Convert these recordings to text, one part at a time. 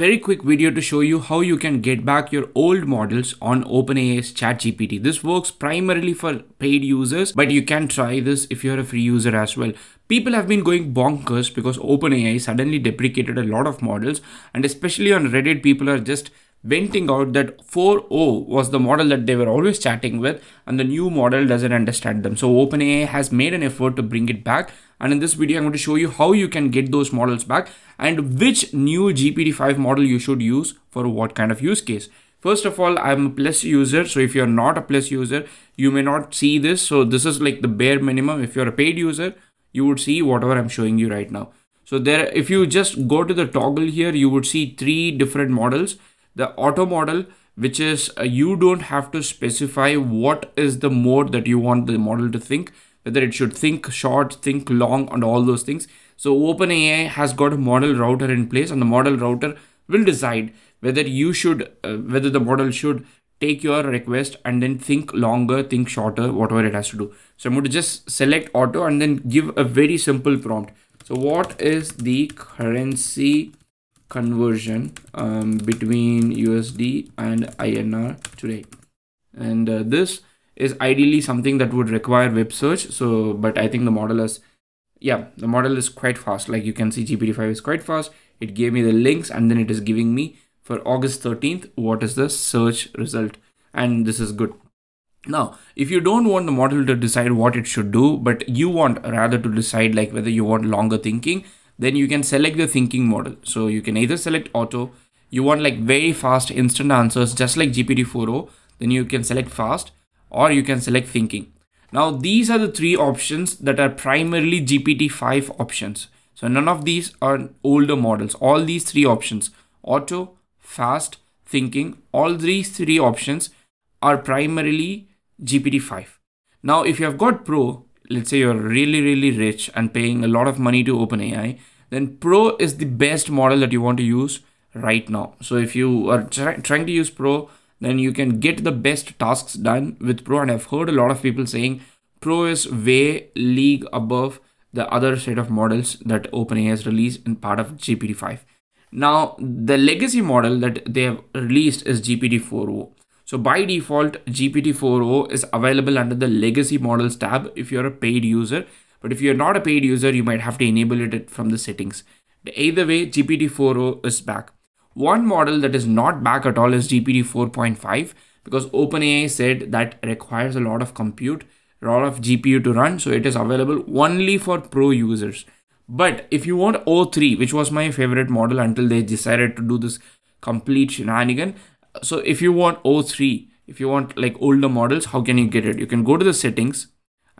very quick video to show you how you can get back your old models on OpenAI's ChatGPT. This works primarily for paid users, but you can try this if you're a free user as well. People have been going bonkers because OpenAI suddenly deprecated a lot of models, and especially on Reddit, people are just venting out that 4o was the model that they were always chatting with and the new model doesn't understand them. So openai has made an effort to bring it back and in this video i'm going to show you how you can get those models back and which new gpt-5 model you should use for what kind of use case. First of all i'm a plus user so if you're not a plus user you may not see this. So this is like the bare minimum. If you're a paid user you would see whatever i'm showing you right now. So there if you just go to the toggle here you would see three different models the auto model which is uh, you don't have to specify what is the mode that you want the model to think whether it should think short think long and all those things. So openai has got a model router in place and the model router will decide whether you should uh, whether the model should take your request and then think longer think shorter whatever it has to do. So i'm going to just select auto and then give a very simple prompt. So what is the currency conversion um, between USD and INR today. And uh, this is ideally something that would require web search. So, but I think the model is, yeah, the model is quite fast. Like you can see GPT-5 is quite fast. It gave me the links and then it is giving me for August 13th, what is the search result. And this is good. Now, if you don't want the model to decide what it should do, but you want rather to decide like whether you want longer thinking, then you can select the thinking model. So you can either select auto, you want like very fast instant answers just like GPT-4o, then you can select fast or you can select thinking. Now these are the three options that are primarily GPT-5 options. So none of these are older models. All these three options, auto, fast, thinking, all these three options are primarily GPT-5. Now if you have got Pro, let's say you're really, really rich and paying a lot of money to OpenAI, then Pro is the best model that you want to use right now. So if you are try trying to use Pro, then you can get the best tasks done with Pro. And I've heard a lot of people saying Pro is way league above the other set of models that OpenAI has released in part of GPT-5. Now, the legacy model that they have released is GPT-4o. So by default, GPT-4o is available under the legacy models tab if you're a paid user. But if you're not a paid user, you might have to enable it from the settings. Either way, GPT-4o is back. One model that is not back at all is GPT 4.5 because OpenAI said that requires a lot of compute, a lot of GPU to run. So it is available only for pro users. But if you want O3, which was my favorite model until they decided to do this complete shenanigan, so if you want o3 if you want like older models how can you get it you can go to the settings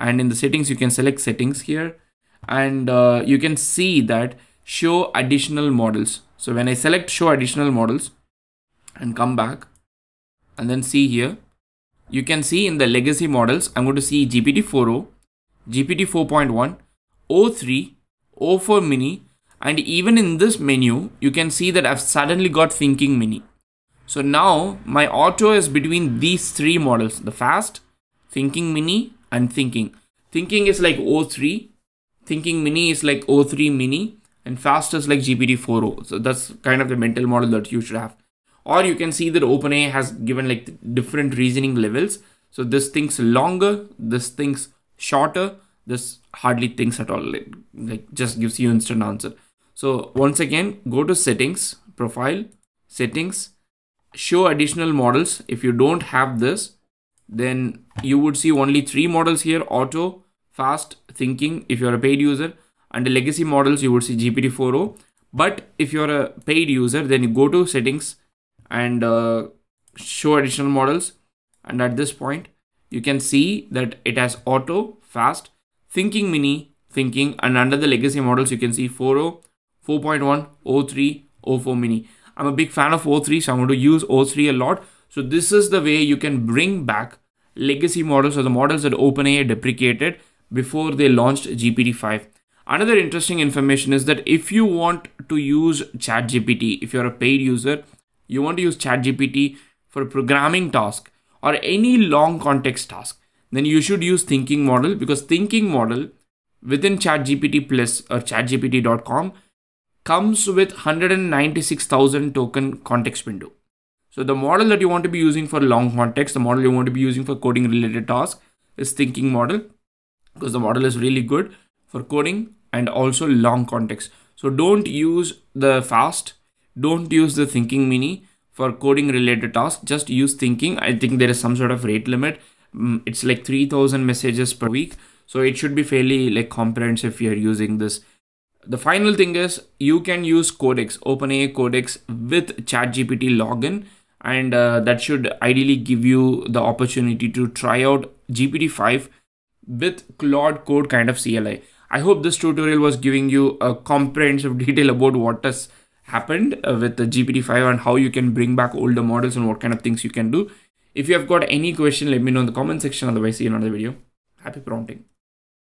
and in the settings you can select settings here. And uh, you can see that show additional models. So when i select show additional models and come back and then see here you can see in the legacy models i'm going to see gpt-4o gpt 4.1 o3 o4 mini. And even in this menu you can see that i've suddenly got thinking mini. So now my auto is between these three models, the fast, thinking mini and thinking. Thinking is like O3, thinking mini is like O3 mini and fast is like GPT-4o. So that's kind of the mental model that you should have. Or you can see that OpenAI has given like different reasoning levels. So this thinks longer, this thinks shorter, this hardly thinks at all, like, like just gives you instant answer. So once again, go to settings, profile, settings, show additional models. If you don't have this, then you would see only three models here, auto, fast, thinking, if you're a paid user, the legacy models, you would see GPT-4o. But if you're a paid user, then you go to settings and uh, show additional models. And at this point, you can see that it has auto, fast, thinking mini, thinking, and under the legacy models, you can see 4o, 4.1, O3, O4 mini. I'm a big fan of O3, so I'm going to use O3 a lot. So this is the way you can bring back legacy models or the models that OpenAI deprecated before they launched GPT-5. Another interesting information is that if you want to use ChatGPT, if you're a paid user, you want to use ChatGPT for a programming task or any long context task, then you should use thinking model because thinking model within ChatGPT plus or chatgpt.com comes with 196,000 token context window. So the model that you want to be using for long context, the model you want to be using for coding related tasks is thinking model because the model is really good for coding and also long context. So don't use the fast, don't use the thinking mini for coding related tasks. Just use thinking. I think there is some sort of rate limit. Mm, it's like 3000 messages per week. So it should be fairly like comprehensive if you're using this. The final thing is you can use Codex, OpenAI Codex with ChatGPT login and uh, that should ideally give you the opportunity to try out GPT-5 with Claude Code kind of CLI. I hope this tutorial was giving you a comprehensive detail about what has happened uh, with the GPT-5 and how you can bring back older models and what kind of things you can do. If you have got any question, let me know in the comment section. Otherwise, see you in another video. Happy prompting.